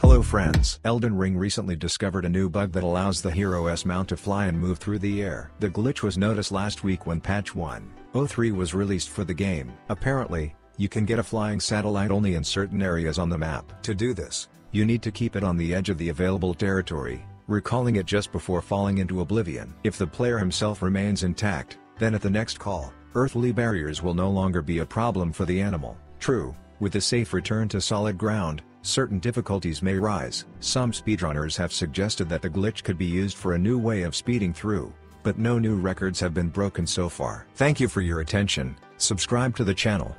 Hello friends. Elden Ring recently discovered a new bug that allows the hero S mount to fly and move through the air. The glitch was noticed last week when patch 1.03 was released for the game. Apparently, you can get a flying satellite only in certain areas on the map. To do this, you need to keep it on the edge of the available territory, recalling it just before falling into oblivion. If the player himself remains intact, then at the next call, earthly barriers will no longer be a problem for the animal. True, with a safe return to solid ground, certain difficulties may rise. Some speedrunners have suggested that the glitch could be used for a new way of speeding through, but no new records have been broken so far. Thank you for your attention, subscribe to the channel.